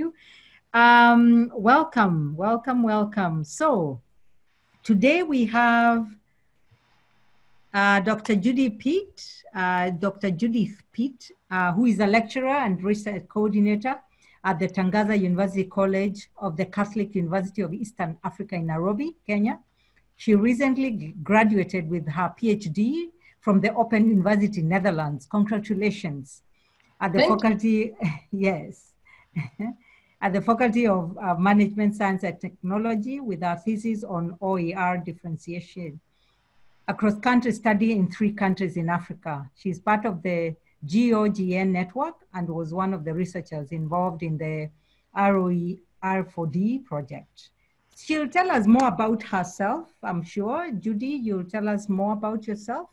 you. Um, welcome, welcome, welcome. So today we have uh, Dr. Judy Pete, uh, Dr. Judith Pete, uh, who is a lecturer and research coordinator at the Tangaza University College of the Catholic University of Eastern Africa in Nairobi, Kenya. She recently graduated with her PhD from the Open University Netherlands. Congratulations. At the Thank faculty, yes, at the Faculty of uh, Management Science and Technology with our thesis on OER differentiation. A cross-country study in three countries in Africa. She's part of the GOGN network and was one of the researchers involved in the ROE R4D project. She'll tell us more about herself, I'm sure. Judy, you'll tell us more about yourself.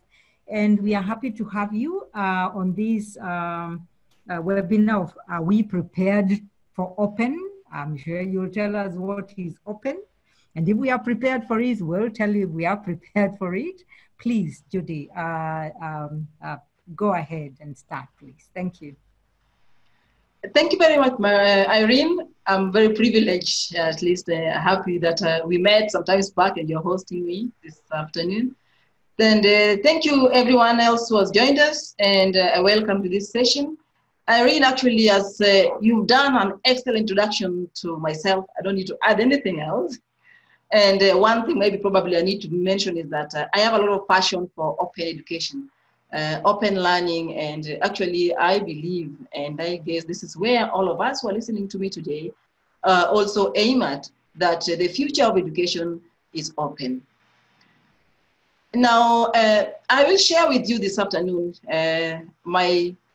And we are happy to have you uh, on this um, uh, webinar of Are We Prepared for Open? I'm sure you'll tell us what is open. And if we are prepared for it, we'll tell you we are prepared for it. Please, Judy, uh, um, uh, go ahead and start, please. Thank you. Thank you very much, uh, Irene. I'm very privileged, uh, at least uh, happy that uh, we met sometimes back and you're hosting me this afternoon. And uh, thank you everyone else who has joined us and uh, welcome to this session. Irene, actually, as uh, you've done an excellent introduction to myself, I don't need to add anything else. And uh, one thing maybe probably I need to mention is that uh, I have a lot of passion for open education uh, open learning. And actually, I believe, and I guess this is where all of us who are listening to me today uh, also aim at, that uh, the future of education is open. Now, uh, I will share with you this afternoon uh, my uh,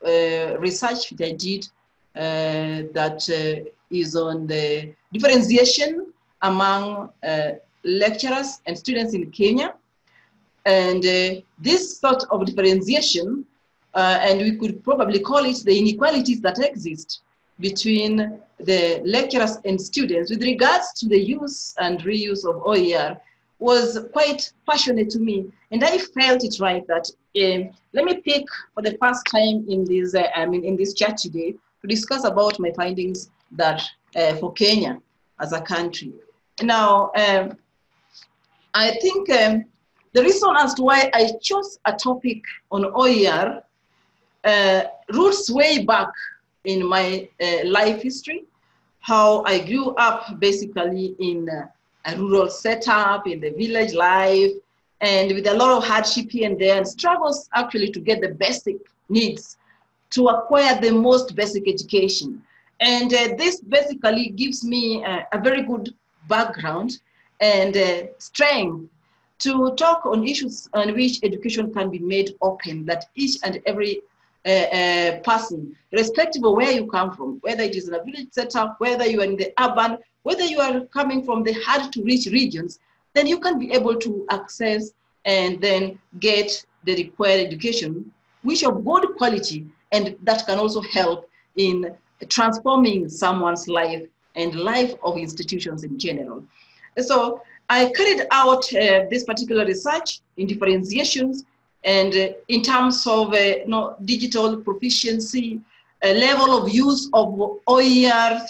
research that I did that is on the differentiation among lecturers and students in Kenya and uh, this sort of differentiation, uh, and we could probably call it the inequalities that exist between the lecturers and students with regards to the use and reuse of OER was quite passionate to me. And I felt it right that uh, let me pick for the first time in this, uh, I mean, in this chat today to discuss about my findings that uh, for Kenya as a country. Now, um, I think um, the reason as to why I chose a topic on OER uh, roots way back in my uh, life history, how I grew up basically in a rural setup, in the village life, and with a lot of hardship here and there, and struggles actually to get the basic needs to acquire the most basic education. And uh, this basically gives me a very good background and uh, strength to talk on issues on which education can be made open, that each and every uh, uh, person, irrespective of where you come from, whether it is in a village setup, whether you are in the urban, whether you are coming from the hard to reach regions, then you can be able to access and then get the required education, which of good quality, and that can also help in transforming someone's life and life of institutions in general. So I carried out uh, this particular research in differentiations and uh, in terms of uh, you know, digital proficiency, level of use of OERs,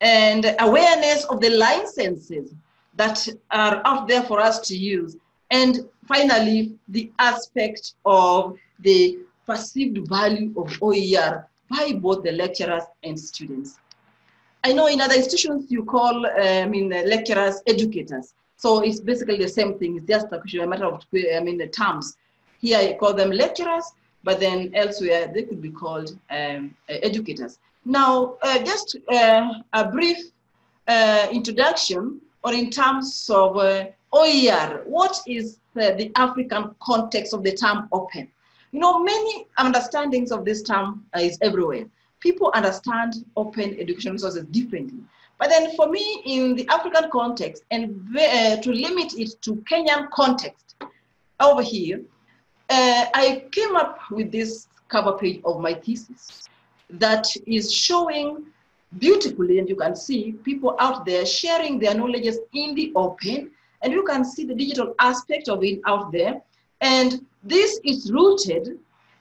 and awareness of the licenses that are out there for us to use. And finally, the aspect of the perceived value of OER by both the lecturers and students. I know in other institutions you call, uh, I mean, lecturers educators. So it's basically the same thing. It's just a matter of, I mean, the terms. Here I call them lecturers, but then elsewhere they could be called um, educators. Now, uh, just uh, a brief uh, introduction, or in terms of uh, OER, what is the African context of the term open? You know, many understandings of this term is everywhere. People understand open education resources differently. But then for me, in the African context, and uh, to limit it to Kenyan context over here, uh, I came up with this cover page of my thesis that is showing beautifully, and you can see people out there sharing their knowledges in the open, and you can see the digital aspect of it out there. And this is rooted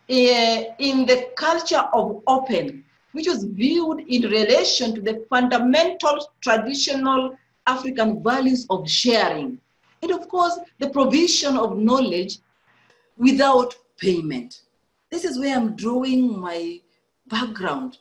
uh, in the culture of open, which was viewed in relation to the fundamental traditional African values of sharing. And of course, the provision of knowledge without payment. This is where I'm drawing my background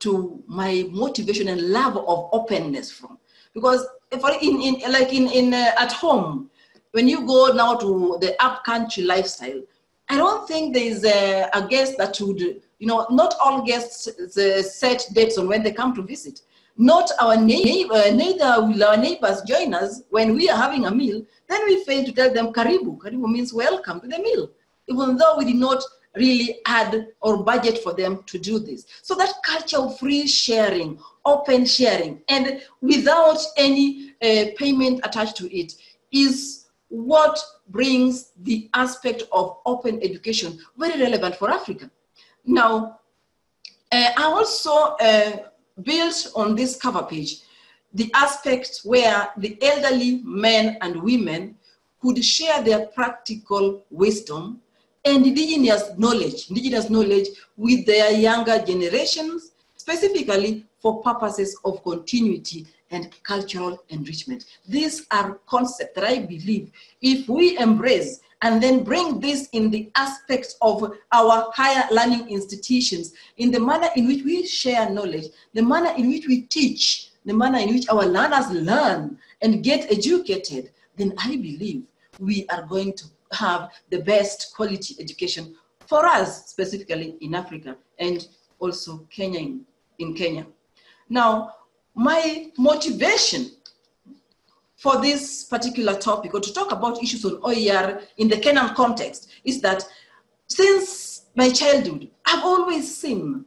to my motivation and love of openness from. Because in, in like in, in uh, at home, when you go now to the upcountry lifestyle, I don't think there's a, a guest that would, you know, not all guests uh, set dates on when they come to visit. Not our neighbor, neither will our neighbors join us when we are having a meal. Then we fail to tell them karibu. Karibu means welcome to the meal, even though we did not really add or budget for them to do this. So that culture of free sharing, open sharing, and without any uh, payment attached to it is what brings the aspect of open education very relevant for Africa. Now, uh, I also uh, built on this cover page the aspect where the elderly men and women could share their practical wisdom and indigenous knowledge, indigenous knowledge with their younger generations, specifically for purposes of continuity and cultural enrichment. These are concepts that I believe if we embrace and then bring this in the aspects of our higher learning institutions, in the manner in which we share knowledge, the manner in which we teach, the manner in which our learners learn and get educated, then I believe we are going to have the best quality education for us, specifically in Africa and also Kenya in, in Kenya. Now, my motivation for this particular topic or to talk about issues on OER in the Kenyan context is that since my childhood, I've always seen,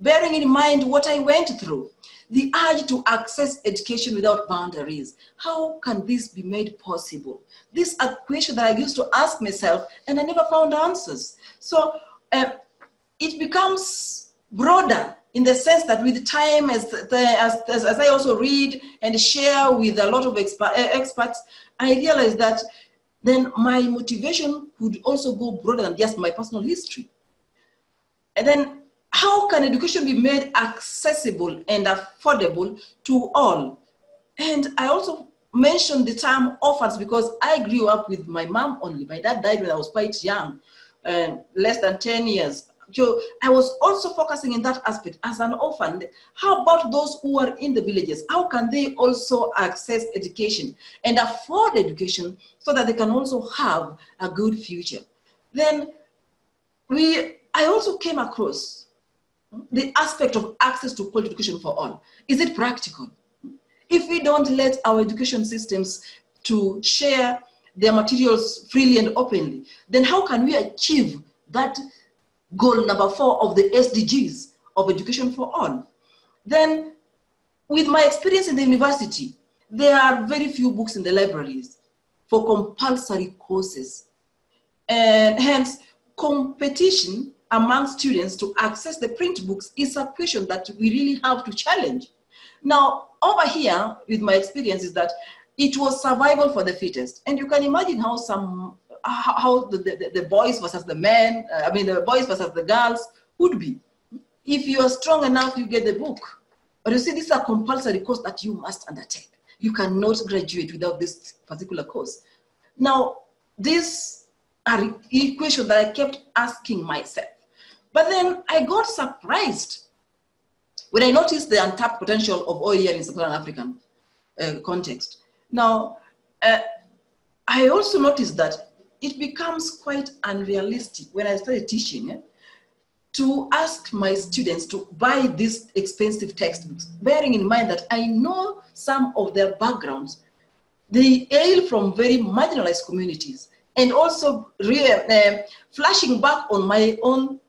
bearing in mind what I went through, the urge to access education without boundaries. How can this be made possible? This a question that I used to ask myself and I never found answers. So uh, it becomes broader in the sense that with time, as, as, as, as I also read and share with a lot of exper experts, I realize that then my motivation would also go broader than just my personal history. And then how can education be made accessible and affordable to all? And I also mentioned the term orphans because I grew up with my mom only. My dad died when I was quite young, uh, less than 10 years. So I was also focusing in that aspect as an orphan. How about those who are in the villages? How can they also access education and afford education so that they can also have a good future? Then we, I also came across the aspect of access to quality education for all. Is it practical? If we don't let our education systems to share their materials freely and openly, then how can we achieve that goal number four of the SDGs of education for all? Then with my experience in the university, there are very few books in the libraries for compulsory courses. And hence, competition among students to access the print books is a question that we really have to challenge. Now, over here, with my experience, is that it was survival for the fittest. And you can imagine how some, how the, the, the boys versus the men, uh, I mean, the boys versus the girls would be. If you are strong enough, you get the book. But you see, this is a compulsory course that you must undertake. You cannot graduate without this particular course. Now, this are equation that I kept asking myself. But then I got surprised when I noticed the untapped potential of OER in Sub-Saharan African uh, context. Now, uh, I also noticed that it becomes quite unrealistic when I started teaching eh, to ask my students to buy these expensive textbooks, bearing in mind that I know some of their backgrounds. They hail from very marginalized communities and also uh, flashing back on my own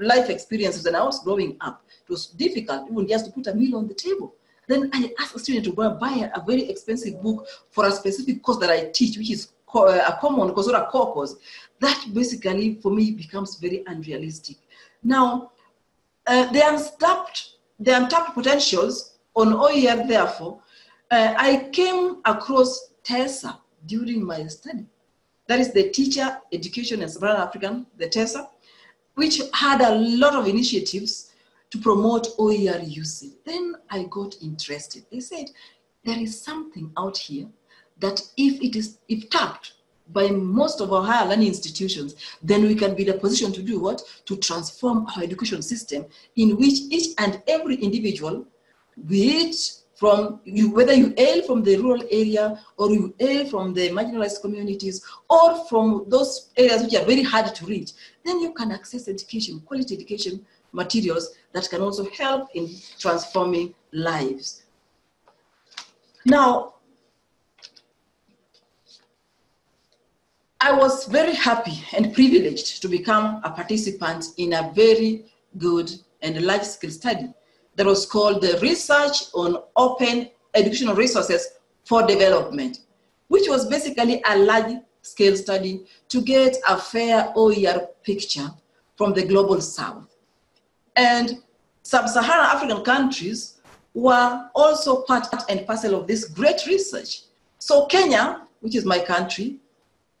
life experiences when I was growing up. It was difficult even just to put a meal on the table. Then I asked a student to go and buy a, very expensive book for a specific course that I teach, which is a common course or a core course. That basically, for me, becomes very unrealistic. Now, uh, the untapped, the untapped potentials on OER, therefore, uh, I came across TESSA during my study. That is the Teacher Education and Sub-Saharan African, the TESSA, which had a lot of initiatives to promote OER usage. Then I got interested. They said, there is something out here that if it is if tapped by most of our higher learning institutions, then we can be in a position to do what? To transform our education system in which each and every individual, be it from you, whether you hail from the rural area or you hail from the marginalized communities or from those areas which are very hard to reach, then you can access education, quality education materials that can also help in transforming lives. Now, I was very happy and privileged to become a participant in a very good and large scale study that was called the Research on Open Educational Resources for Development, which was basically a large scale study to get a fair OER picture from the global south. And sub-Saharan African countries were also part and parcel of this great research. So Kenya, which is my country,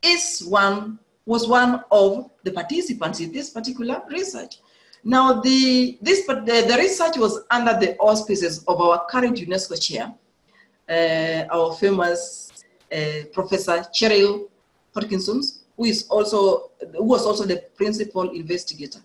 is one, was one of the participants in this particular research. Now, the, this, the, the research was under the auspices of our current UNESCO chair, uh, our famous uh, Professor Cheryl Hodgkinson, who is also, who was also the principal investigator.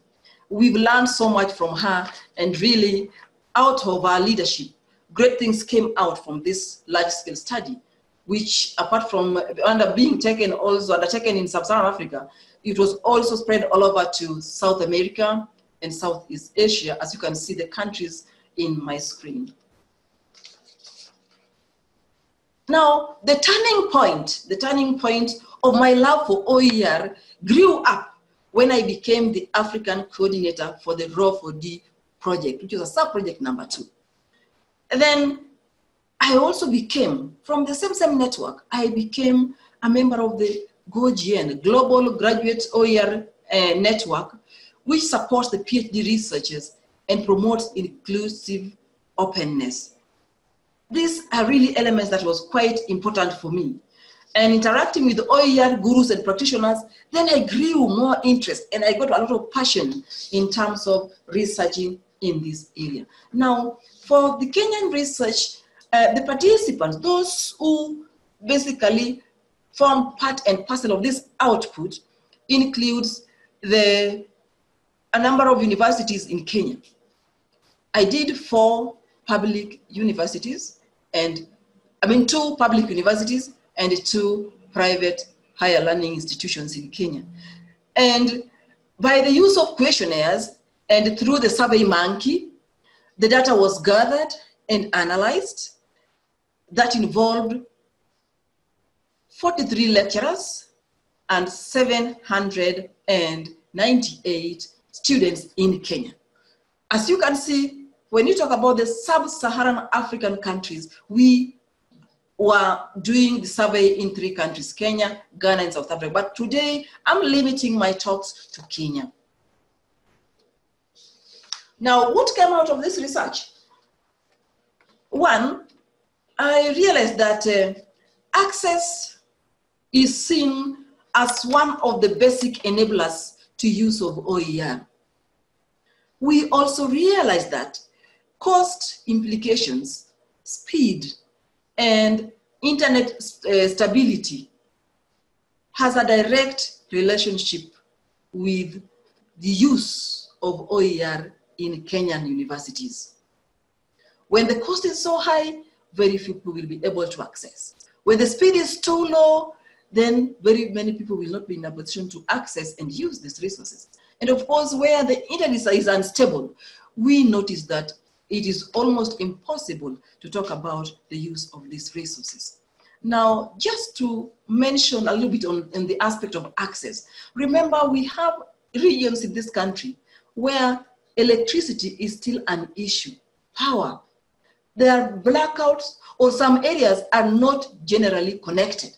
We've learned so much from her and really out of our leadership, great things came out from this large scale study which apart from under being taken also undertaken in sub-Saharan Africa, it was also spread all over to South America and Southeast Asia, as you can see the countries in my screen. Now, the turning point, the turning point of my love for OER grew up when I became the African coordinator for the ROER4D project, which was a sub-project number two. And then I also became, from the same same network, I became a member of the GOGN, Global Graduate OER uh, Network, which supports the PhD researchers and promotes inclusive openness. These are really elements that was quite important for me. And interacting with OER gurus and practitioners, then I grew more interest and I got a lot of passion in terms of researching in this area. Now, for the Kenyan research, uh, the participants, those who basically form part and parcel of this output, includes the, a number of universities in Kenya. I did four public universities and, I mean, two public universities and two private higher learning institutions in Kenya. And by the use of questionnaires and through the Survey Monkey, the data was gathered and analyzed that involved 43 lecturers and 798 students in Kenya. As you can see, when you talk about the sub-Saharan African countries, we were doing the survey in three countries, Kenya, Ghana, and South Africa. But today, I'm limiting my talks to Kenya. Now, what came out of this research? One, I realized that uh, access is seen as one of the basic enablers to use of OER. We also realized that cost implications, speed, and internet uh, stability has a direct relationship with the use of OER in Kenyan universities. When the cost is so high, very few people will be able to access. When the speed is too low, then very many people will not be in a position to access and use these resources. And of course, where the internet is unstable, we notice that it is almost impossible to talk about the use of these resources. Now, just to mention a little bit on the aspect of access, remember we have regions in this country where electricity is still an issue, power, there are blackouts or some areas are not generally connected.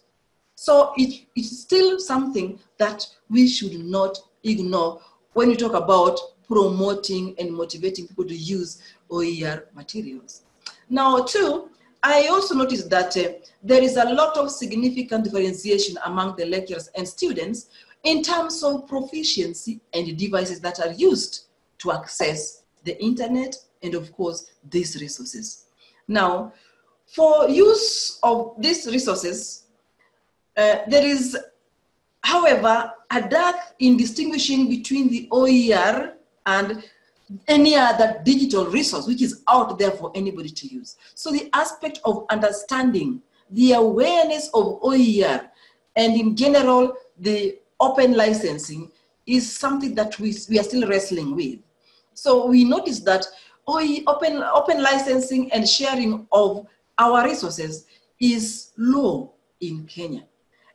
So it, it's still something that we should not ignore when we talk about promoting and motivating people to use OER materials. Now, two, I also noticed that uh, there is a lot of significant differentiation among the lecturers and students in terms of proficiency and devices that are used to access the internet, and of course, these resources. Now, for use of these resources, uh, there is, however, a dearth in distinguishing between the OER and any other digital resource which is out there for anybody to use. So the aspect of understanding the awareness of OER and in general the open licensing is something that we, we are still wrestling with. So we notice that OE, open, open licensing and sharing of our resources is low in Kenya.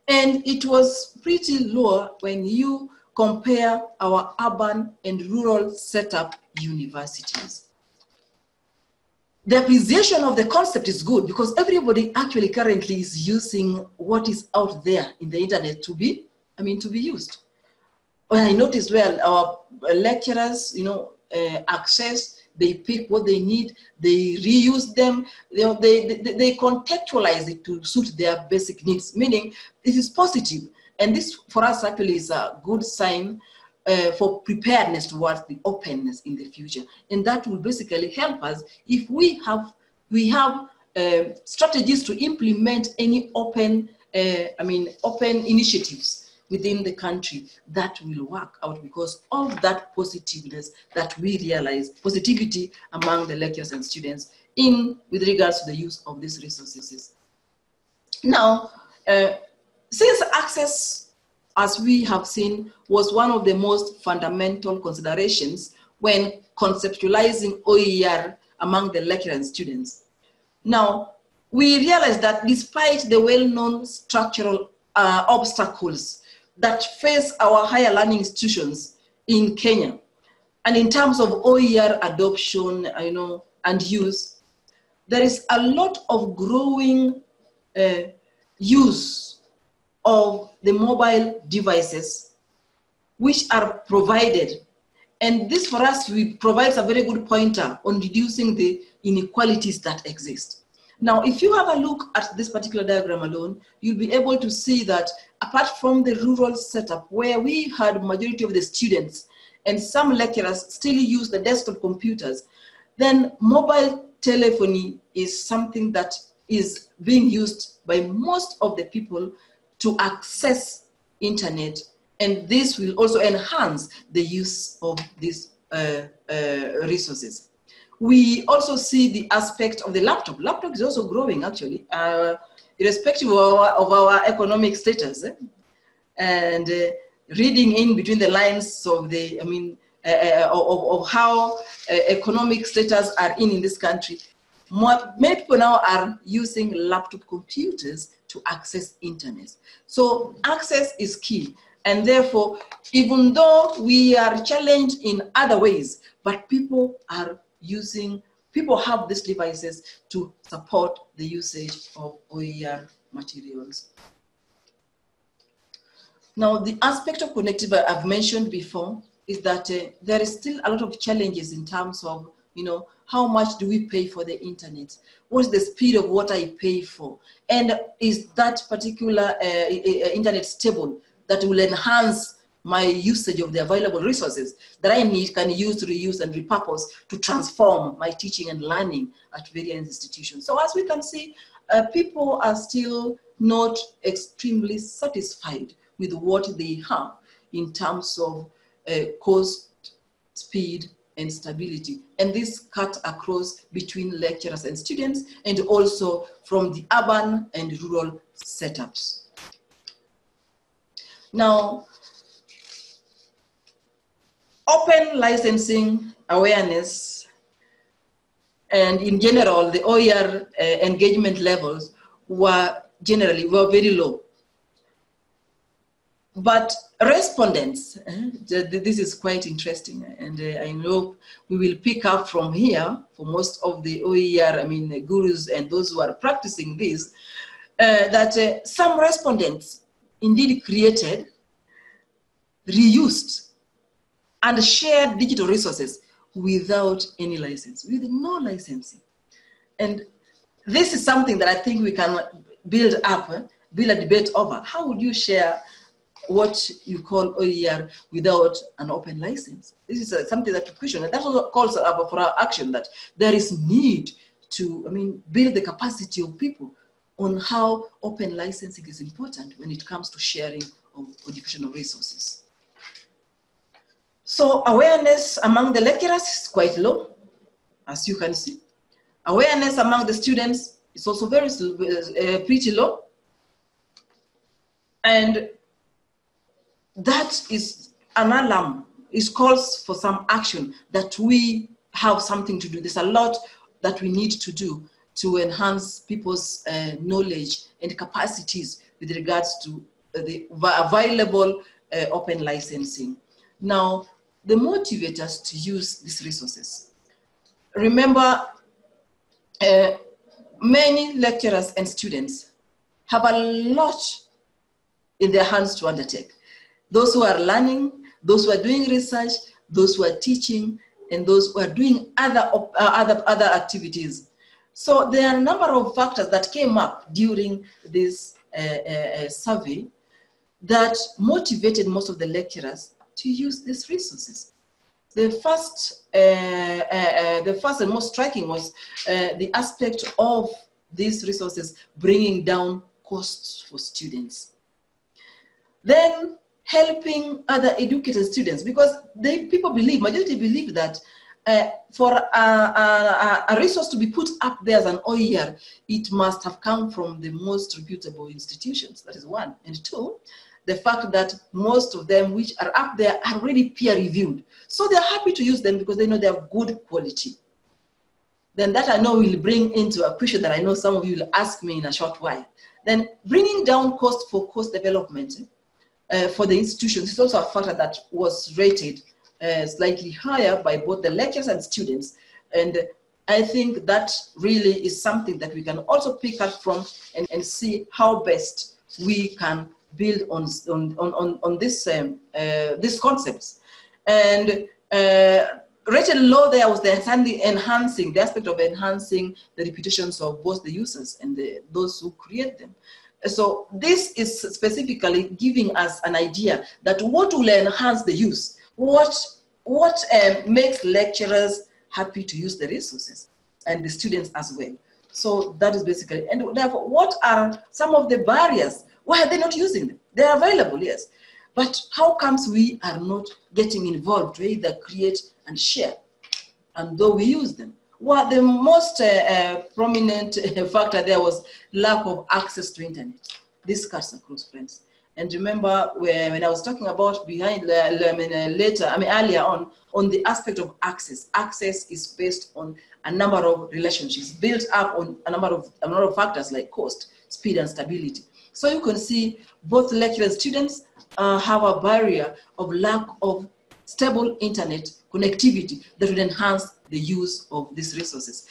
And it was pretty low when you compare our urban and rural setup universities. The appreciation of the concept is good because everybody actually currently is using what is out there in the internet to be, I mean, to be used. Well, I noticed well, our lecturers, you know, uh, access, they pick what they need, they reuse them, you know, they, they, they contextualize it to suit their basic needs, meaning this is positive. And this for us actually is a good sign uh, for preparedness towards the openness in the future. And that will basically help us if we have, we have uh, strategies to implement any open, uh, I mean, open initiatives within the country that will work out because of that positiveness that we realize, positivity among the lecturers and students in with regards to the use of these resources. Now, uh, since access, as we have seen, was one of the most fundamental considerations when conceptualizing OER among the lecturers and students. Now, we realize that despite the well-known structural uh, obstacles that face our higher learning institutions in Kenya, and in terms of OER adoption, you know, and use, there is a lot of growing uh, use of the mobile devices which are provided. And this for us we provides a very good pointer on reducing the inequalities that exist. Now, if you have a look at this particular diagram alone, you'll be able to see that apart from the rural setup where we had majority of the students and some lecturers still use the desktop computers, then mobile telephony is something that is being used by most of the people to access internet and this will also enhance the use of these uh, uh, resources. We also see the aspect of the laptop. Laptop is also growing actually, uh, irrespective of our, of our economic status. Eh? And uh, reading in between the lines of the, I mean, uh, uh, of, of how economic status are in in this country, more, many people now are using laptop computers to access internet. So access is key. And therefore, even though we are challenged in other ways, but people are using, people have these devices to support the usage of OER materials. Now, the aspect of connectivity I've mentioned before is that uh, there is still a lot of challenges in terms of, you know, how much do we pay for the internet? What's the speed of what I pay for? And is that particular uh, internet stable that will enhance my usage of the available resources that I need, can use, reuse, and repurpose to transform my teaching and learning at various institutions. So as we can see, uh, people are still not extremely satisfied with what they have in terms of uh, cost, speed, and stability. And this cut across between lecturers and students and also from the urban and rural setups. Now, open licensing awareness and in general, the OER uh, engagement levels were generally were very low. But respondents, uh, this is quite interesting, and uh, I know we will pick up from here for most of the OER, I mean, gurus and those who are practicing this, uh, that uh, some respondents indeed created, reused, and share digital resources without any license, with no licensing. And this is something that I think we can build up, build a debate over. How would you share what you call OER without an open license. This is uh, something that we question, and that also calls for our action that there is need to, I mean, build the capacity of people on how open licensing is important when it comes to sharing of educational resources. So awareness among the lecturers is quite low, as you can see. Awareness among the students is also very uh, pretty low. And that is an alarm. It calls for some action that we have something to do. There's a lot that we need to do to enhance people's uh, knowledge and capacities with regards to the available uh, open licensing. Now, the motivators to use these resources. Remember, uh, many lecturers and students have a lot in their hands to undertake. Those who are learning, those who are doing research, those who are teaching, and those who are doing other, uh, other, other activities. So there are a number of factors that came up during this uh, uh, survey that motivated most of the lecturers to use these resources. The first, uh, uh, uh, the first and most striking was uh, the aspect of these resources bringing down costs for students. Then helping other educated students because they, people believe, majority believe that uh, for a, a, a, resource to be put up there as an OER, it must have come from the most reputable institutions. That is one. And two, the fact that most of them which are up there are really peer reviewed. So they're happy to use them because they know they have good quality. Then that I know will bring into a question that I know some of you will ask me in a short while. Then bringing down cost for course development uh, for the institutions is also a factor that was rated uh, slightly higher by both the lecturers and students. And I think that really is something that we can also pick up from and, and see how best we can build on, on, on, on this, um, uh, these concepts. And uh, rated low there was the enhancing, the aspect of enhancing the reputations of both the users and the, those who create them. So this is specifically giving us an idea that what will enhance the use, what, what um, makes lecturers happy to use the resources and the students as well. So that is basically, and therefore, what are some of the barriers why are they not using them? They're available, yes. But how comes we are not getting involved to either create and share? And though we use them. Well, the most uh, uh, prominent factor there was lack of access to internet. This cuts across friends. And remember when I was talking about behind I mean, uh, later, I mean earlier on, on the aspect of access. Access is based on a number of relationships built up on a number of a number of factors like cost, speed, and stability. So you can see both lecturers and students uh, have a barrier of lack of stable internet connectivity that would enhance the use of these resources.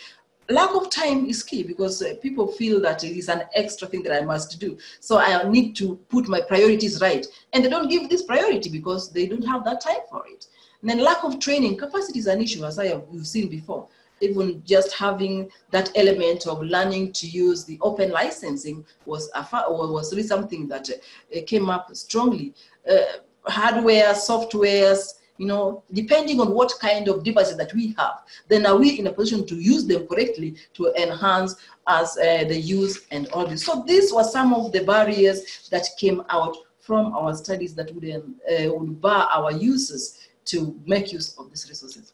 Lack of time is key because uh, people feel that it is an extra thing that I must do. So I need to put my priorities right. And they don't give this priority because they don't have that time for it. And then lack of training, capacity is an issue as I have seen before even just having that element of learning to use the open licensing was a, was really something that uh, came up strongly. Uh, hardware, softwares, you know, depending on what kind of devices that we have, then are we in a position to use them correctly to enhance as uh, the use and all this. So these were some of the barriers that came out from our studies that would, uh, would bar our users to make use of these resources.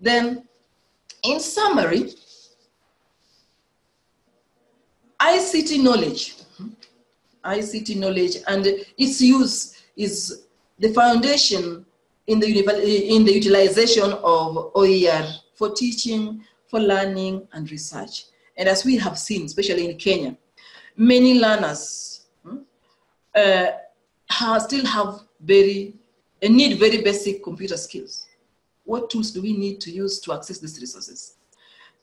Then in summary, ICT knowledge, ICT knowledge and its use is the foundation in the, in the utilization of OER for teaching, for learning and research. And as we have seen, especially in Kenya, many learners hmm, uh, have, still have very, and need very basic computer skills what tools do we need to use to access these resources?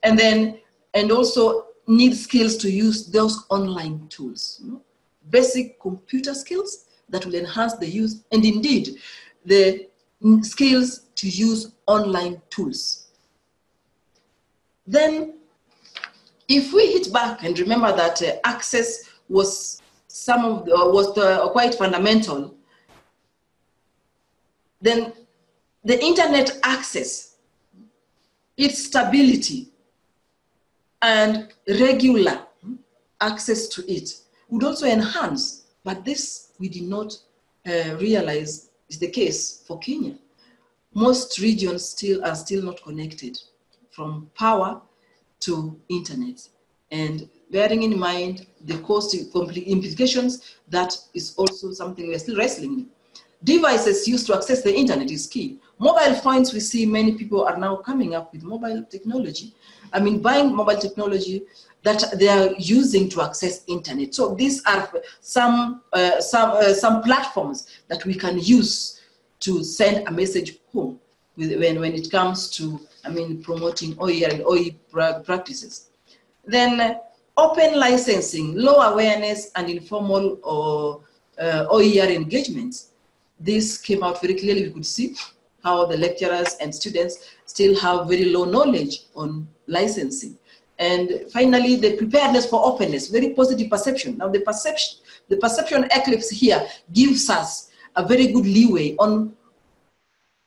And then, and also need skills to use those online tools. You know? Basic computer skills that will enhance the use, and indeed, the skills to use online tools. Then, if we hit back and remember that uh, access was some of the, was the, quite fundamental then the internet access, its stability, and regular access to it would also enhance. But this we did not uh, realize is the case for Kenya. Most regions still are still not connected from power to internet. And bearing in mind the cost implications, that is also something we're still wrestling with. Devices used to access the internet is key. Mobile phones, we see many people are now coming up with mobile technology. I mean, buying mobile technology that they are using to access internet. So these are some, uh, some, uh, some platforms that we can use to send a message home when, when it comes to, I mean, promoting OER and OE practices. Then uh, open licensing, low awareness and informal or uh, OER engagements. This came out very clearly, we could see how the lecturers and students still have very low knowledge on licensing. And finally, the preparedness for openness, very positive perception. Now the perception, the perception eclipse here gives us a very good leeway on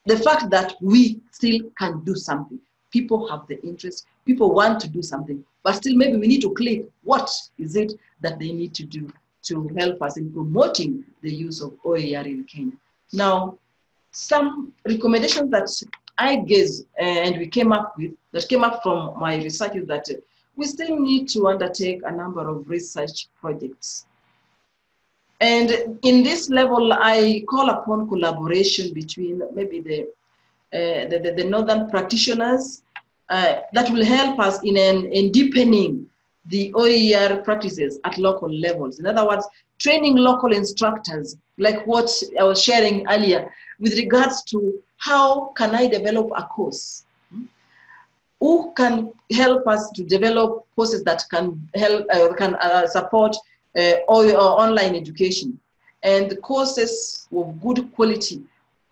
the fact that we still can do something. People have the interest, people want to do something, but still maybe we need to click what is it that they need to do to help us in promoting the use of OER in Kenya. Now, some recommendations that I guess, and we came up with, that came up from my research is that we still need to undertake a number of research projects. And in this level, I call upon collaboration between maybe the, uh, the, the, the, northern practitioners uh, that will help us in, in deepening the OER practices at local levels. In other words, training local instructors, like what I was sharing earlier, with regards to how can I develop a course? Who can help us to develop courses that can help, uh, can uh, support uh, or online education and courses of good quality,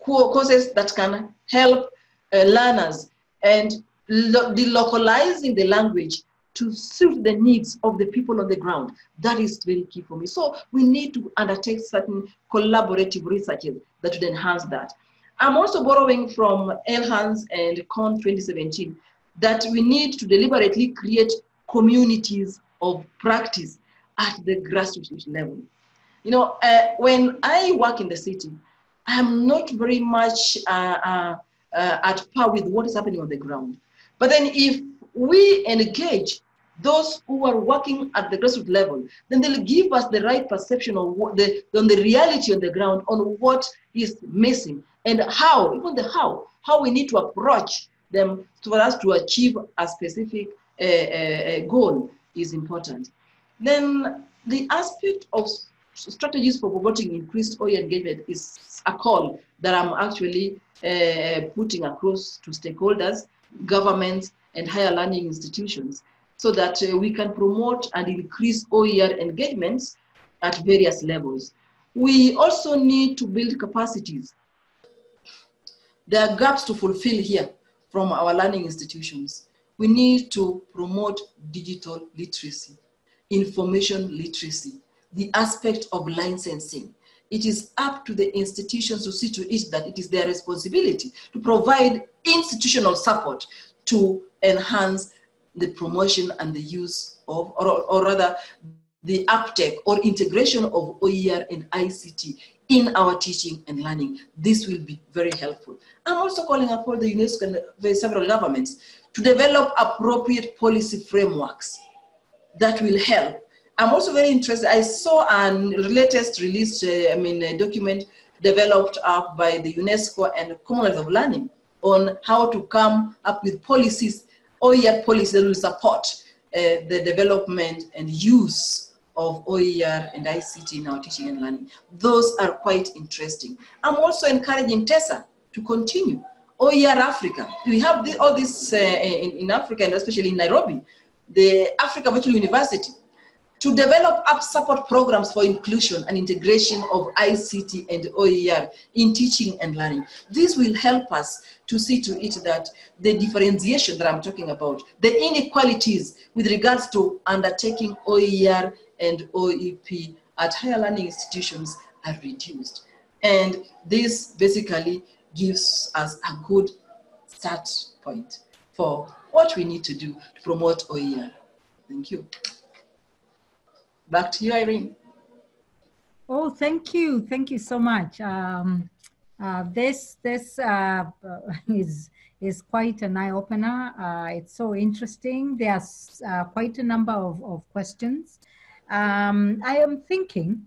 courses that can help uh, learners and lo delocalizing the language to suit the needs of the people on the ground. That is very key for me. So we need to undertake certain collaborative researches that would enhance that. I'm also borrowing from ELHANS and CON 2017 that we need to deliberately create communities of practice at the grassroots level. You know, uh, when I work in the city, I'm not very much uh, uh, uh at par with what is happening on the ground. But then if we engage those who are working at the grassroots level, then they'll give us the right perception of what the, on the reality on the ground on what is missing and how, even the how, how we need to approach them for us to achieve a specific uh, uh, goal is important. Then the aspect of strategies for promoting increased OER engagement is a call that I'm actually uh, putting across to stakeholders, governments, and higher learning institutions so that uh, we can promote and increase OER engagements at various levels. We also need to build capacities. There are gaps to fulfill here from our learning institutions. We need to promote digital literacy information literacy, the aspect of licensing. It is up to the institutions to see to it that it is their responsibility to provide institutional support to enhance the promotion and the use of, or, or rather, the uptake or integration of OER and ICT in our teaching and learning. This will be very helpful. I'm also calling upon the UNESCO and the several governments to develop appropriate policy frameworks that will help. I'm also very interested. I saw a latest released, uh, I mean, a document developed up by the UNESCO and Commonwealth of Learning on how to come up with policies, OER policies that will support uh, the development and use of OER and ICT in our teaching and learning. Those are quite interesting. I'm also encouraging TESSA to continue. OER Africa, we have the, all this uh, in, in Africa and especially in Nairobi the Africa Virtual University to develop app support programs for inclusion and integration of ICT and OER in teaching and learning. This will help us to see to it that the differentiation that I'm talking about, the inequalities with regards to undertaking OER and OEP at higher learning institutions are reduced. And this basically gives us a good start point for what we need to do to promote OER. Thank you. Back to you, Irene. Oh, thank you. Thank you so much. Um, uh, this this uh, is is quite an eye opener. Uh, it's so interesting. There's uh, quite a number of, of questions. Um, I am thinking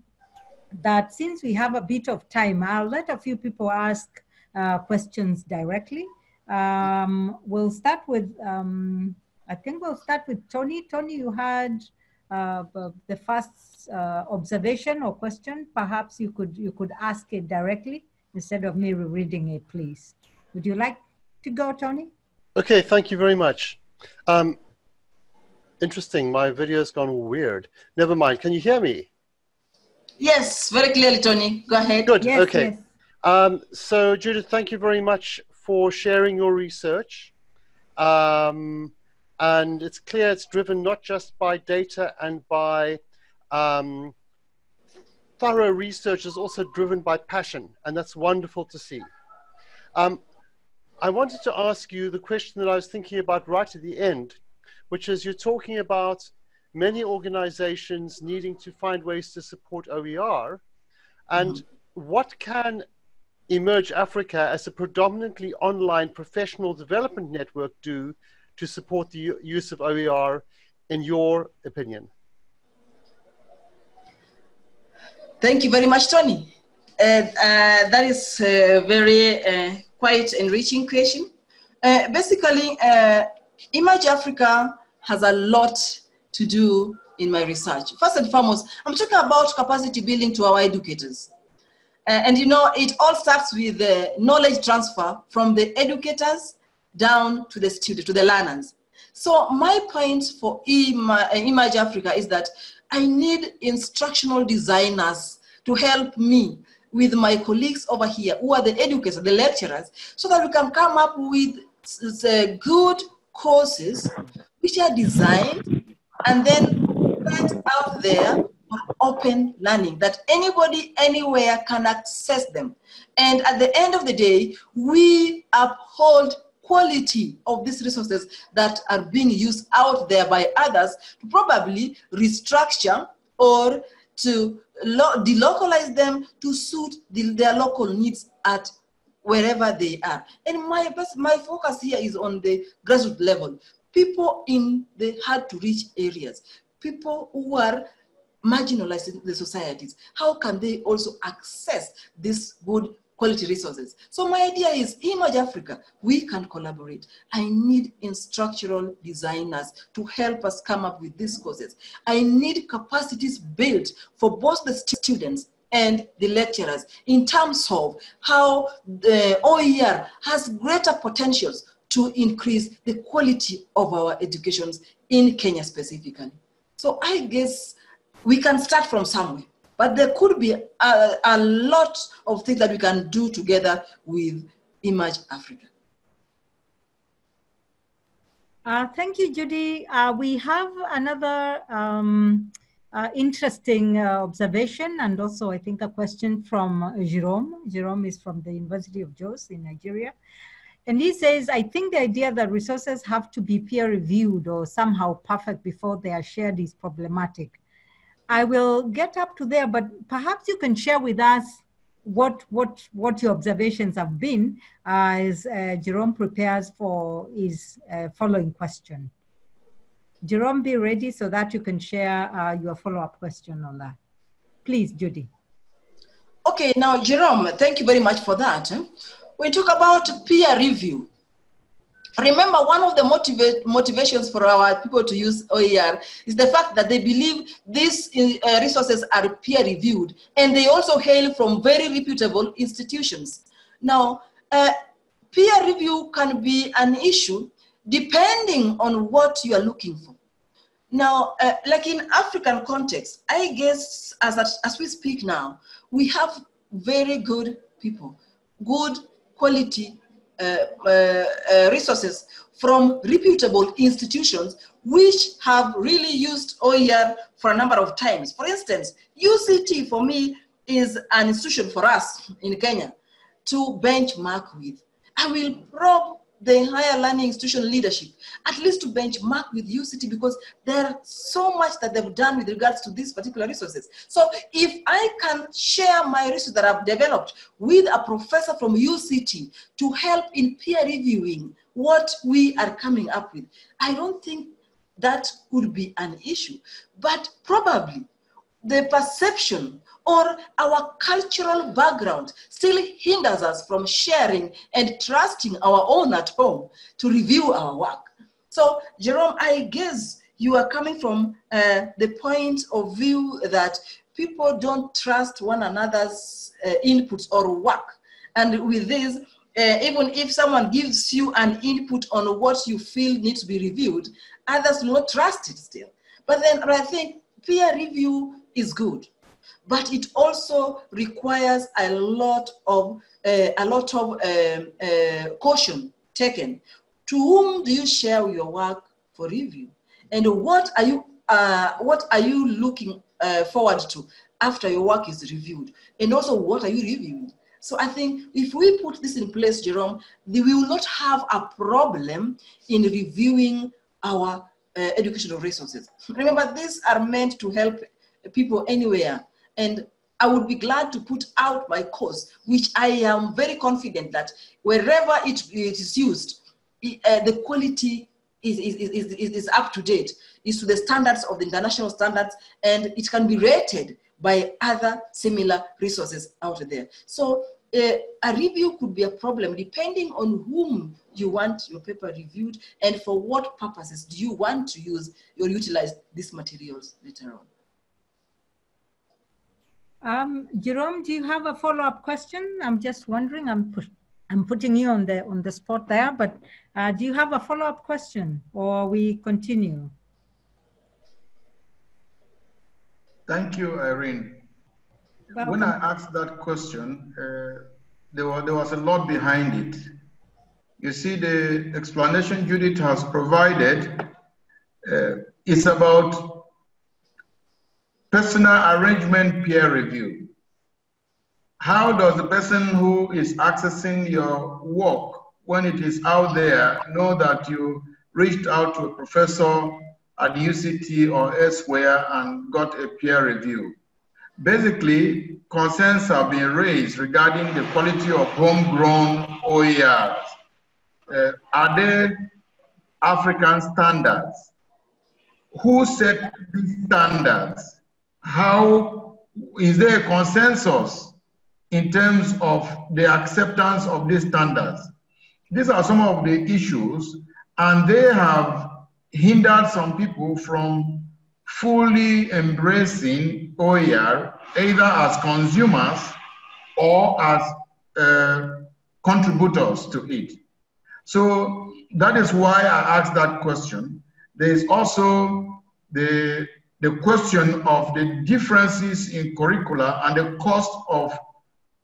that since we have a bit of time, I'll let a few people ask uh, questions directly. Um, we'll start with, um, I think we'll start with Tony. Tony, you had uh, the first uh, observation or question. Perhaps you could you could ask it directly instead of me reading it, please. Would you like to go, Tony? Okay, thank you very much. Um, interesting, my video's gone weird. Never mind, can you hear me? Yes, very clearly, Tony. Go ahead. Good, Yes, okay. yes. Um, so Judith, thank you very much for sharing your research. Um, and it's clear it's driven not just by data and by um, thorough research, it's also driven by passion, and that's wonderful to see. Um, I wanted to ask you the question that I was thinking about right at the end, which is you're talking about many organizations needing to find ways to support OER, and what can Emerge Africa as a predominantly online professional development network do to support the use of OER, in your opinion? Thank you very much, Tony. Uh, uh, that is a very uh, quite enriching question. Uh, basically, uh, Emerge Africa has a lot to do in my research. First and foremost, I'm talking about capacity building to our educators. Uh, and you know, it all starts with the knowledge transfer from the educators down to the student, to the learners. So my point for Emerge Africa is that I need instructional designers to help me with my colleagues over here, who are the educators, the lecturers, so that we can come up with uh, good courses which are designed and then put out there for open learning that anybody anywhere can access them and at the end of the day we uphold quality of these resources that are being used out there by others to probably restructure or to lo- delocalize them to suit the, their local needs at wherever they are. And my my focus here is on the grassroots level. People in the hard to reach areas, people who are marginalized in the societies, how can they also access this good quality resources? So my idea is, Emerge Africa, we can collaborate. I need instructional designers to help us come up with these courses. I need capacities built for both the students and the lecturers in terms of how the OER has greater potentials to increase the quality of our educations in Kenya specifically. So I guess we can start from somewhere, but there could be a, a lot of things that we can do together with Emerge Africa. Uh, thank you, Judy. Uh, we have another um, uh, interesting uh, observation and also, I think, a question from Jerome. Jerome is from the University of Jos in Nigeria. And he says, I think the idea that resources have to be peer reviewed or somehow perfect before they are shared is problematic. I will get up to there, but perhaps you can share with us what what what your observations have been uh, as uh, Jerome prepares for his uh, following question. Jerome, be ready so that you can share uh, your follow-up question on that. Please, Judy. Okay, now Jerome, thank you very much for that. We talk about peer review. Remember, one of the motiva- motivations for our people to use OER is the fact that they believe these uh, resources are peer reviewed and they also hail from very reputable institutions. Now, uh, peer review can be an issue depending on what you are looking for. Now, uh, like in African context, I guess as, as we speak now, we have very good people, good quality Uh, uh, uh, resources from reputable institutions which have really used OER for a number of times. For instance, UCT for me is an institution for us in Kenya. to benchmark with. I will probe the higher learning institution leadership, at least to benchmark with UCT because there's so much that they've done with regards to these particular resources. So if I can share my research that I've developed with a professor from UCT to help in peer reviewing what we are coming up with, I don't think that could be an issue. But probably the perception or our cultural background still hinders us from sharing and trusting our own at home to review our work. So, Jerome, I guess you are coming from uh, the point of view that people don't trust one another's uh, inputs or work. And with this, uh, even if someone gives you an input on what you feel needs to be reviewed, others will not trust it still. But then I think peer review is good but it also requires a lot of uh, a lot of um, uh, caution taken. To whom do you share your work for review, and what are you uh, what are you looking uh, forward to after your work is reviewed, and also what are you reviewing? So I think if we put this in place, Jerome, we will not have a problem in reviewing our uh, educational resources. Remember, these are meant to help people anywhere and I would be glad to put out my course, which I am very confident that wherever it, it is used, it, uh, the quality is, is, is, is, up to date, is to the standards of the international standards, and it can be rated by other similar resources out there. So uh, a review could be a problem depending on whom you want your paper reviewed and for what purposes do you want to use or utilize these materials later on. Um, Jerome, do you have a follow-up question? I'm just wondering. I'm I'm putting you on the on the spot there, but uh, do you have a follow-up question, or we continue? Thank you, Irene. Welcome. When I asked that question, uh, there, was, there was a lot behind it. You see, the explanation Judith has provided uh, is about personal arrangement peer review. How does the person who is accessing your work when it is out there know that you reached out to a professor at UCT or elsewhere and got a peer review? Basically, concerns have been raised regarding the quality of homegrown OERs. Uh, are there African standards? Who set these standards? How is there a consensus in terms of the acceptance of these standards? These are some of the issues, and they have hindered some people from fully embracing OER, either as consumers or as uh, contributors to it. So that is why I asked that question. There is also the the question of the differences in curricula and the cost of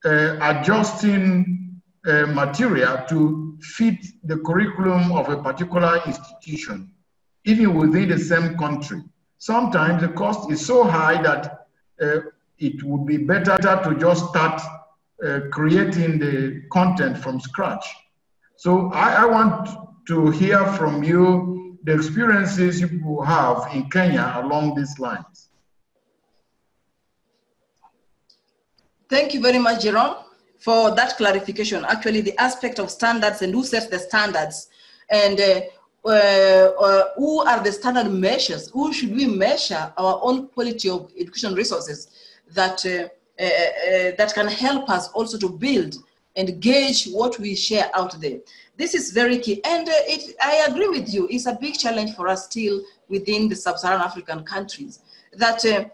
uh, adjusting uh, material to fit the curriculum of a particular institution, even within the same country. Sometimes the cost is so high that uh, it would be better to just start uh, creating the content from scratch. So I, I want to hear from you the experiences you have in Kenya along these lines. Thank you very much, Jerome, for that clarification. Actually, the aspect of standards and who sets the standards and uh, uh, uh, who are the standard measures? Who should we measure our own quality of education resources that, uh, uh, uh, that can help us also to build and gauge what we share out there. This is very key. And uh, it, I agree with you, it's a big challenge for us still within the sub-Saharan African countries that uh,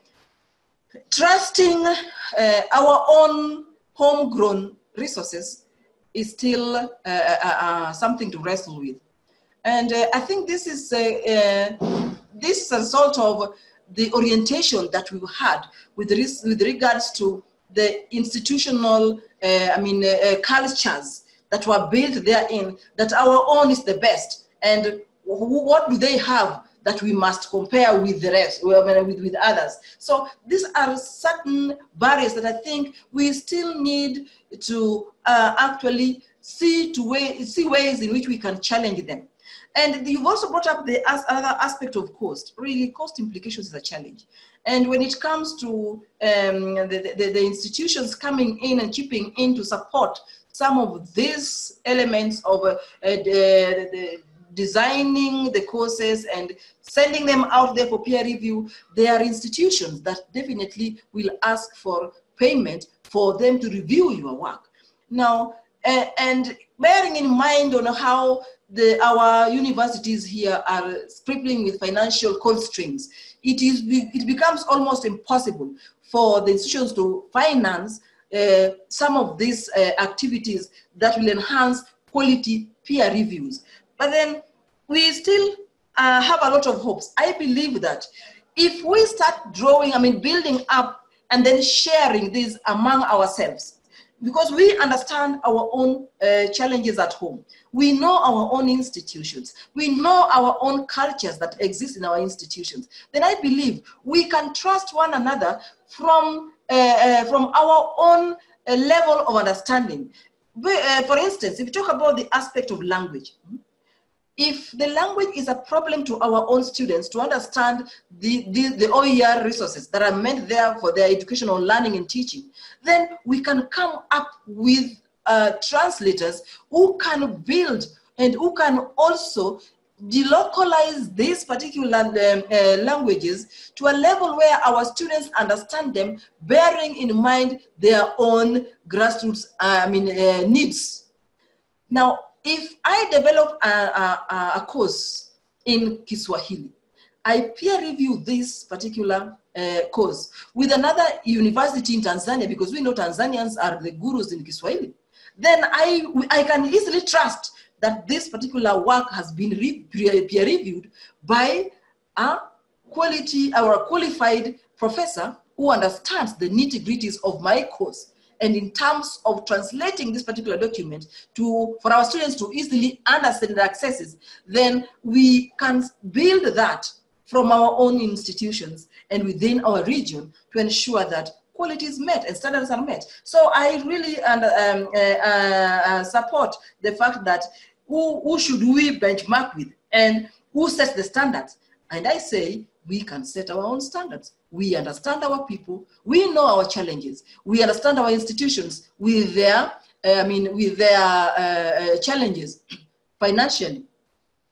trusting uh, our own homegrown resources is still uh, uh, uh, something to wrestle with. And I think this is, this is a sort of the orientation that we've had with, with regards to the institutional, uh, I mean, uh, cultures that were built therein, that our own is the best. And what do they have that we must compare with the rest, with, with others. So these are certain barriers that I think we still need to uh, actually see to way, see ways in which we can challenge them. And you've also brought up the as, other aspect of cost. Really, cost implications is a challenge. And when it comes to um, the, the, the, institutions coming in and chipping in to support some of these elements of uh, the, the designing the courses and sending them out there for peer review, there are institutions that definitely will ask for payment for them to review your work. Now, uh, and bearing in mind on how the, our universities here are crippling with financial constraints, it, is, it becomes almost impossible for the institutions to finance uh, some of these uh, activities that will enhance quality peer reviews. But then we still uh, have a lot of hopes. I believe that if we start drawing, I mean, building up and then sharing this among ourselves, because we understand our own uh, challenges at home. We know our own institutions. We know our own cultures that exist in our institutions. Then I believe we can trust one another from, uh, uh, from our own uh, level of understanding. Uh, for instance, if you talk about the aspect of language, hmm, if the language is a problem to our own students to understand the, the, the OER resources that are meant there for their educational learning and teaching, then we can come up with uh, translators who can build and who can also delocalize these particular um, uh, languages to a level where our students understand them, bearing in mind their own grassroots, uh, I mean, uh, needs. Now, if I develop a, a, a course in Kiswahili, I peer review this particular uh, course with another university in Tanzania because we know Tanzanians are the gurus in Kiswahili, then I, I can easily trust that this particular work has been peer reviewed by a quality or a qualified professor who understands the nitty gritties of my course and in terms of translating this particular document to for our students to easily understand and access it, then we can build that from our own institutions and within our region to ensure that quality is met and standards are met. So I really um, uh, uh, uh, support the fact that who, who should we benchmark with and who sets the standards? And I say we can set our own standards. We understand our people. We know our challenges. We understand our institutions with their, uh, I mean, with their uh, uh, challenges financially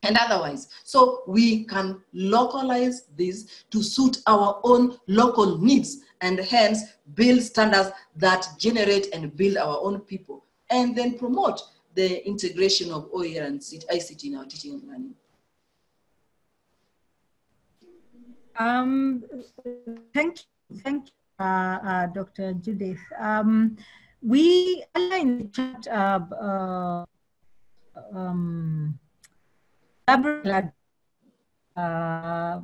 and otherwise. So we can localize this to suit our own local needs and hence build standards that generate and build our own people and then promote the integration of OER and ICT in our teaching and learning. Um, thank you, thank you, uh, uh, Dr. Judith. Um, we in the chat uh, uh, um, uh,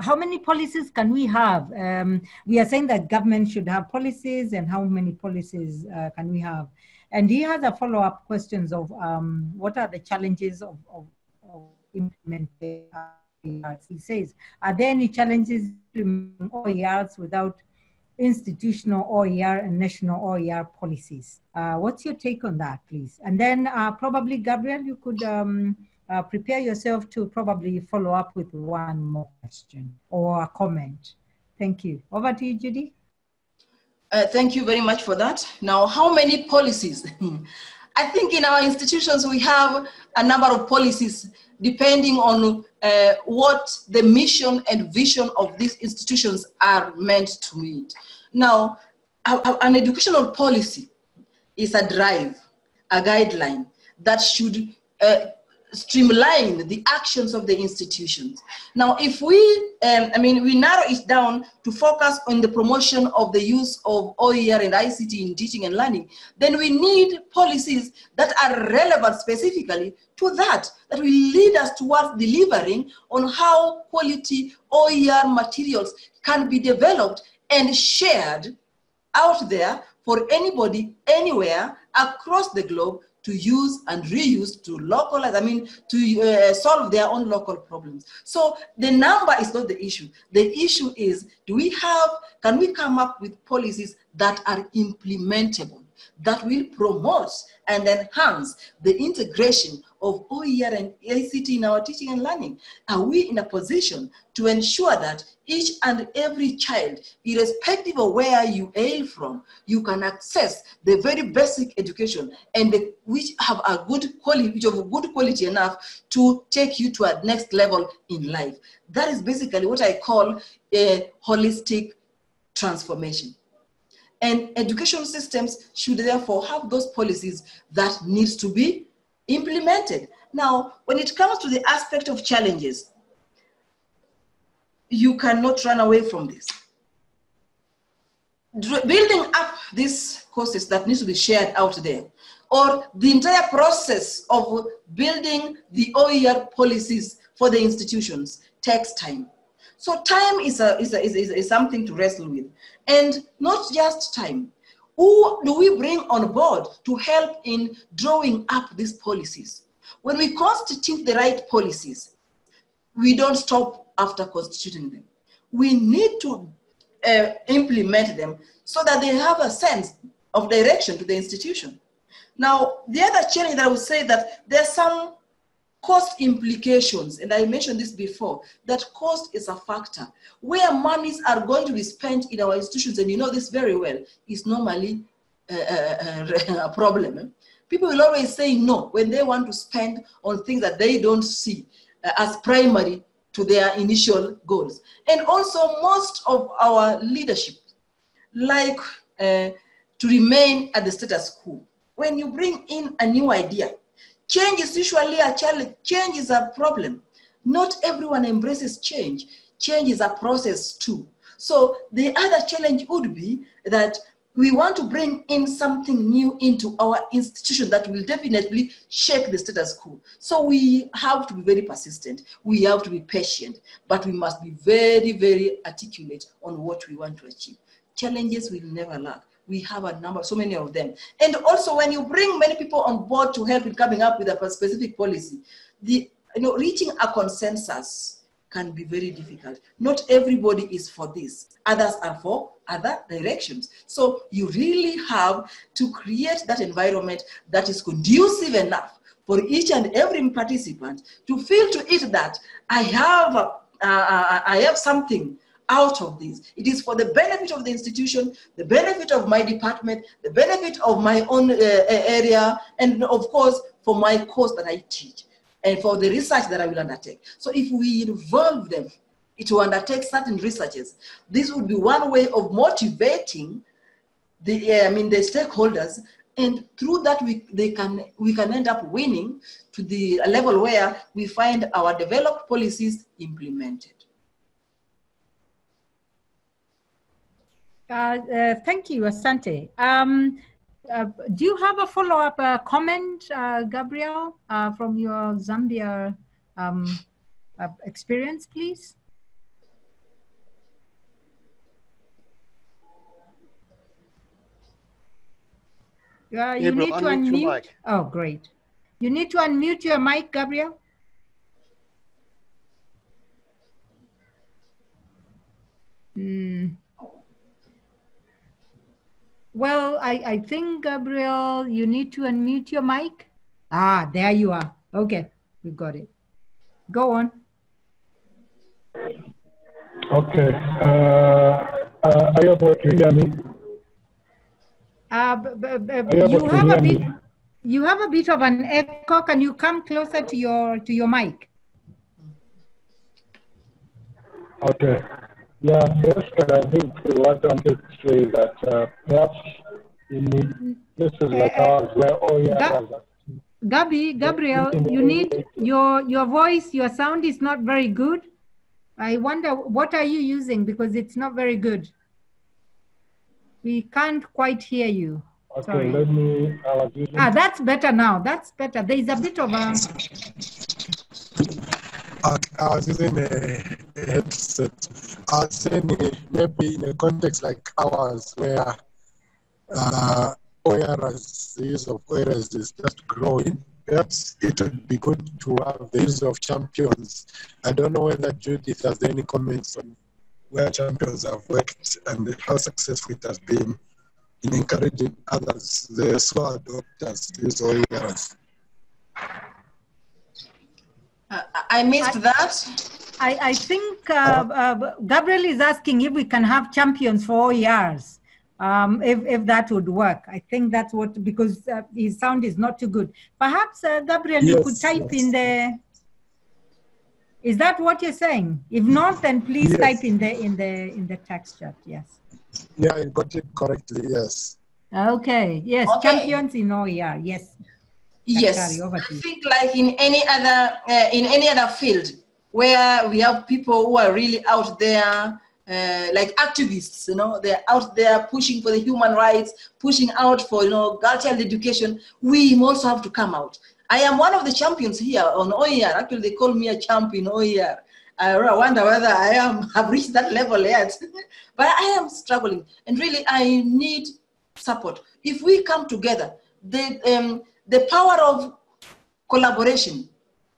how many policies can we have? Um, we are saying that government should have policies, and how many policies uh, can we have? And he has a follow-up questions of um, what are the challenges of, of, of implementing he says, are there any challenges in OERs without institutional OER and national OER policies? Uh, what's your take on that, please? And then uh, probably, Gabriel, you could um, uh, prepare yourself to probably follow up with one more question or a comment. Thank you. Over to you, Judy. Uh, thank you very much for that. Now, how many policies? I think in our institutions we have a number of policies depending on uh, what the mission and vision of these institutions are meant to meet. Now, an educational policy is a drive, a guideline that should uh, streamline the actions of the institutions. Now, if we, um, I mean, we narrow it down to focus on the promotion of the use of OER and ICT in teaching and learning, then we need policies that are relevant specifically to that, that will lead us towards delivering on how quality OER materials can be developed and shared out there for anybody, anywhere, across the globe to use and reuse to localize, I mean, to uh, solve their own local problems. So the number is not the issue. The issue is, do we have, can we come up with policies that are implementable, that will promote and enhance the integration of OER and ICT in our teaching and learning? Are we in a position to ensure that each and every child, irrespective of where you hail from, you can access the very basic education and the, which have a good quality, which of good quality enough to take you to a next level in life. That is basically what I call a holistic transformation. And education systems should therefore have those policies that needs to be implemented. Now, when it comes to the aspect of challenges, you cannot run away from this. Building up these courses that needs to be shared out there, or the entire process of building the OER policies for the institutions takes time. So time is, a, is, a, is, a, is something to wrestle with. And not just time. Who do we bring on board to help in drawing up these policies? When we constitute the right policies, we don't stop after constituting them. We need to uh, implement them so that they have a sense of direction to the institution. Now, the other challenge that I would say that there's some cost implications, and I mentioned this before, that cost is a factor. Where monies are going to be spent in our institutions, and you know this very well, is normally a, a, a problem. People will always say no when they want to spend on things that they don't see uh, as primary to their initial goals. And also most of our leadership like uh, to remain at the status quo. When you bring in a new idea, change is usually a challenge, change is a problem. Not everyone embraces change. Change is a process too. So the other challenge would be that we want to bring in something new into our institution that will definitely shake the status quo. So we have to be very persistent. We have to be patient, but we must be very, very articulate on what we want to achieve. Challenges will never lack. We have a number, so many of them. And also when you bring many people on board to help in coming up with a specific policy, the, you know, reaching a consensus can be very difficult. Not everybody is for this. Others are for other directions. So you really have to create that environment that is conducive enough for each and every participant to feel to it that I have, a, uh, I have something out of this. It is for the benefit of the institution, the benefit of my department, the benefit of my own uh, area, and of course, for my course that I teach and for the research that I will undertake. So if we involve them to undertake certain researches, this would be one way of motivating the, uh, I mean, the stakeholders and through that we, they can, we can end up winning to the level where we find our developed policies implemented. Uh, uh, thank you, Asante. Um, uh, do you have a follow-up uh, comment, uh, Gabriel, uh, from your Zambia um, uh, experience, please? Uh, you need to unmute. Oh, great. You need to unmute your mic, Gabriel. Mm. Well, I, I think, Gabriel, you need to unmute your mic. Ah, there you are. Okay, we got it. Go on. Okay. Uh, uh, are you able to hear me? Uh, you have a bit. Me? You have a bit of an echo. Can you come closer to your to your mic? Okay. Yeah, basically, I think what I'm to say that uh, perhaps in this is like ours where oh, yeah. Gabi, Gabriel, you need your your voice, your sound is not very good. I wonder what are you using because it's not very good. We can't quite hear you. Okay, Sorry. let me. ah, that's better now. That's better. There is a bit of a. I, was using a, a headset. I was saying maybe in a context like ours where uh, the use of OERs is just growing. Perhaps it would be good to have the use of champions. I don't know whether Judith has any comments on where champions have worked and how successful it has been in encouraging others, the slow adopters, to use OERs. Uh, I missed that. I, I think uh, uh, Gabriel is asking if we can have champions for OERs, um, if, if that would work. I think that's what, because uh, his sound is not too good. Perhaps, uh, Gabriel, yes, you could type yes. in the, is that what you're saying? If not, then please yes. type in the, in, the, in the text chat, yes. Yeah, you got it correctly, yes. Okay, yes, okay. champions in OER, yes. Yes, I think like in any other, uh, in any other field, where we have people who are really out there, uh, like activists, you know, they're out there pushing for the human rights, pushing out for, you know, girl child education. We also have to come out. I am one of the champions here on OER. Actually, they call me a champion OER. I wonder whether I am have reached that level yet, but I am struggling, and really I need support. If we come together, the um, the power of collaboration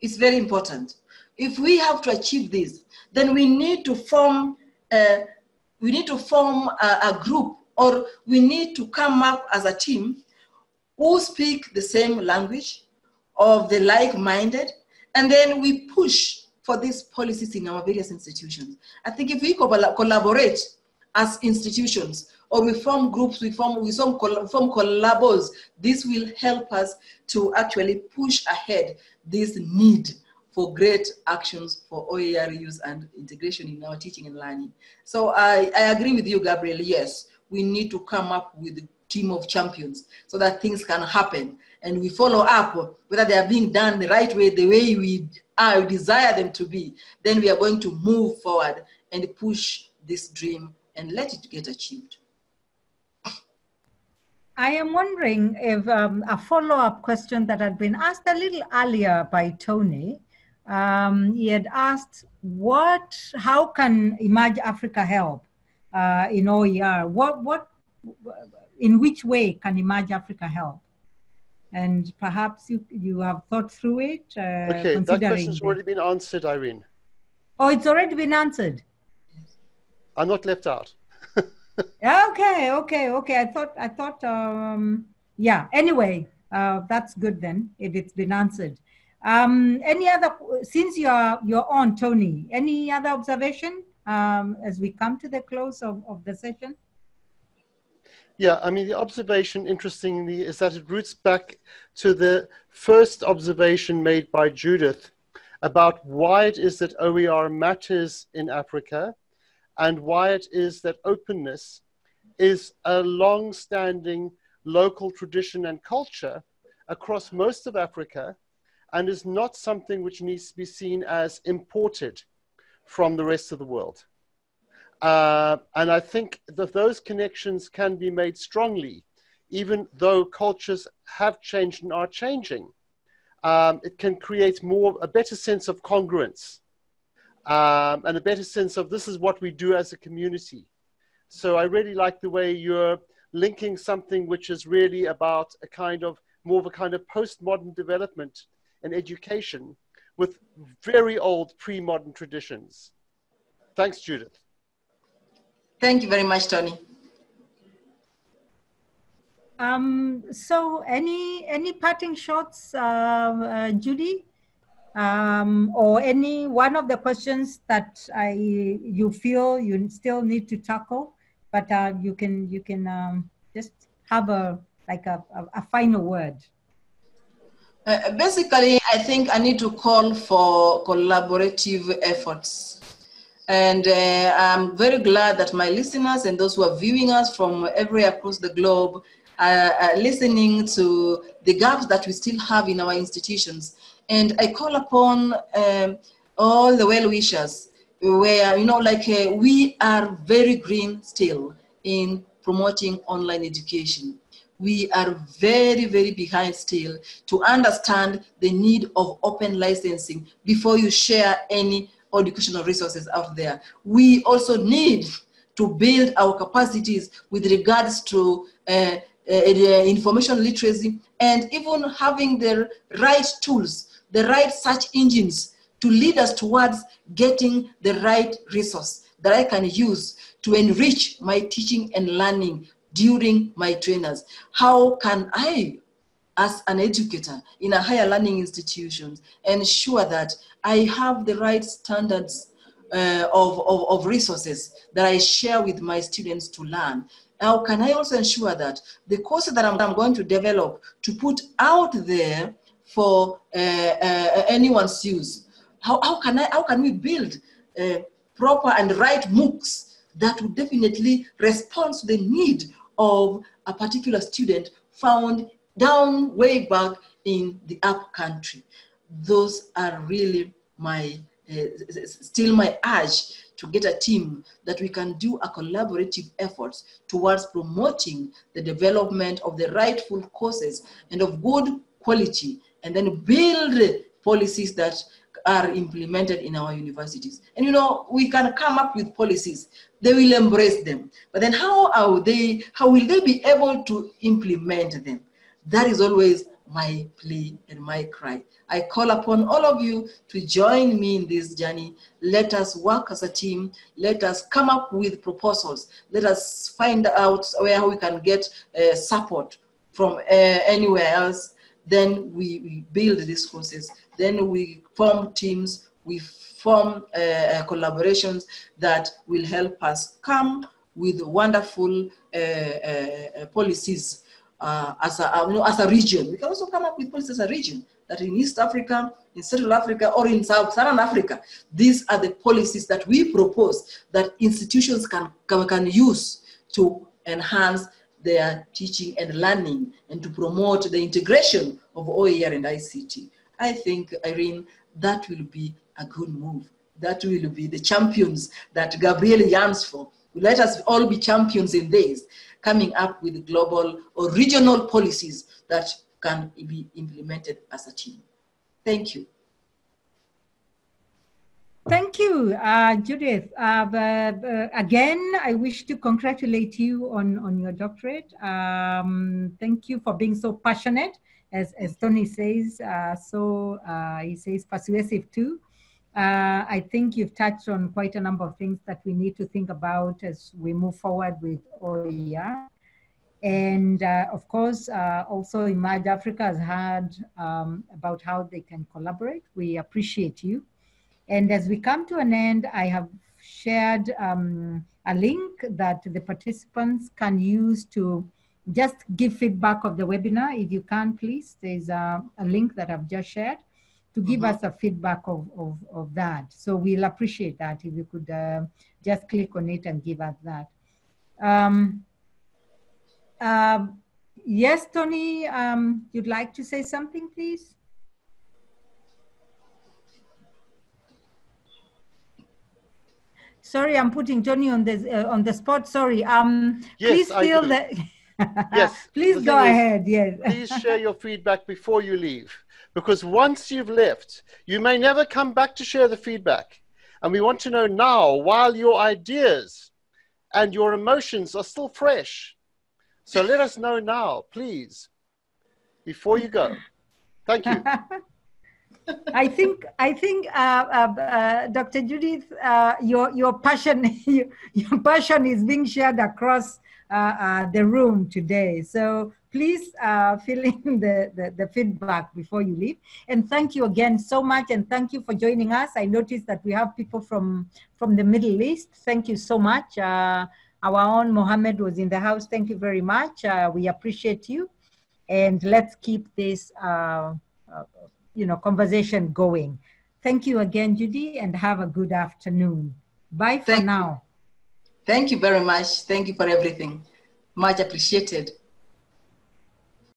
is very important if we have to achieve this, then we need to form uh, we need to form a, a, group or we need to come up as a team who speak the same language of the like-minded and then we push for these policies in our various institutions. I think if we collaborate as institutions or we form groups, we form, we form, form collabos, this will help us to actually push ahead this need for great actions for OER use and integration in our teaching and learning. So I, I agree with you, Gabriel. Yes, we need to come up with a team of champions so that things can happen. And we follow up whether they are being done the right way, the way we are, we desire them to be. Then we are going to move forward and push this dream and let it get achieved. I am wondering if um, a follow-up question that had been asked a little earlier by Tony um, he had asked what, how can Emerge Africa help uh, in OER? What, what, in which way can Emerge Africa help? And perhaps you, you have thought through it. Uh, okay, that question's already been answered, Irene. Oh, it's already been answered. I'm not left out. Okay, okay, okay. I thought, I thought, um, yeah. Anyway, uh, that's good then. If it's been answered. Um, any other, since you're, you're on, Tony, any other observation um, as we come to the close of, of the session? Yeah, I mean, the observation, interestingly, is that it roots back to the first observation made by Judith about why it is that OER matters in Africa and why it is that openness is a long standing local tradition and culture across most of Africa and is not something which needs to be seen as imported from the rest of the world. Uh, and I think that those connections can be made strongly, even though cultures have changed and are changing. Um, it can create more, a better sense of congruence um, and a better sense of this is what we do as a community. So I really like the way you're linking something which is really about a kind of more of a kind of postmodern development and education with very old pre-modern traditions. Thanks, Judith. Thank you very much, Tony. Um, so any any parting shots, uh, uh, Judy, um, or any one of the questions that I you feel you still need to tackle, but uh, you can you can um, just have a like a, a, a final word. Uh, basically, I think I need to call for collaborative efforts. And uh, I'm very glad that my listeners and those who are viewing us from everywhere across the globe are, are listening to the gaps that we still have in our institutions. And I call upon um, all the well-wishers where, you know, like uh, we are very green still in promoting online education we are very, very behind still to understand the need of open licensing before you share any educational resources out there. We also need to build our capacities with regards to uh, uh, information literacy, and even having the right tools, the right search engines to lead us towards getting the right resource that I can use to enrich my teaching and learning during my trainers. How can I, as an educator in a higher learning institution, ensure that I have the right standards uh, of, of, of resources that I share with my students to learn? How can I also ensure that the courses that I'm, I'm going to develop to put out there for uh, uh, anyone's use, how, how, can I, how can we build uh, proper and right MOOCs that would definitely respond to the need of a particular student found down way back in the up country. Those are really my, uh, still my urge to get a team that we can do a collaborative efforts towards promoting the development of the rightful courses and of good quality and then build policies that are implemented in our universities. And you know, we can come up with policies, they will embrace them. But then how are they, how will they be able to implement them? That is always my plea and my cry. I call upon all of you to join me in this journey. Let us work as a team. Let us come up with proposals. Let us find out where we can get uh, support from uh, anywhere else. Then we, build these courses. Then we form teams. We form uh, uh collaborations that will help us come with wonderful uh, uh, policies uh, as, a, uh, you know, as a region. We can also come up with policies as a region that in East Africa, in Central Africa, or in South Southern Africa, these are the policies that we propose that institutions can, can, can use to enhance their teaching and learning and to promote the integration of OER and ICT. I think, Irene, that will be a good move. That will be the champions that Gabriel yearns for. Let us all be champions in this coming up with global or regional policies that can be implemented as a team. Thank you. Thank you, uh, Judith. Uh, but, uh, again, I wish to congratulate you on, on your doctorate. Um, thank you for being so passionate, as, as Tony says, uh, so uh, he says persuasive too. Uh, I think you've touched on quite a number of things that we need to think about as we move forward with OER. And of course, also Emerge Africa has heard um, about how they can collaborate. We appreciate you. And as we come to an end, I have shared um, a link that the participants can use to just give feedback of the webinar. If you can, please, there's a, a link that I've just shared to give mm -hmm. us a feedback of, of, of that. So we'll appreciate that if you could uh, just click on it and give us that. Um, um, yes, Tony, um, you'd like to say something, please? Sorry, I'm putting Tony on the uh, on the spot. Sorry. Um, yes, please feel that. yes. please go ahead. Yes. please share your feedback before you leave because once you've left, you may never come back to share the feedback. And we want to know now, while your ideas and your emotions are still fresh. So let us know now, please, before you go. Thank you. I think I think uh, uh, uh, Dr. Judith, uh, your your passion your, your, passion is being shared across uh, the room today. So please uh, fill in the, the, the, feedback before you leave. And thank you again so much. And thank you for joining us. I noticed that we have people from, from the Middle East. Thank you so much. Uh, our own Mohammed was in the house. Thank you very much. Uh, we appreciate you. And let's keep this, you know, conversation going. Thank you again, Judy, and have a good afternoon. Bye for thank now. You. Thank you very much. Thank you for everything. Much appreciated.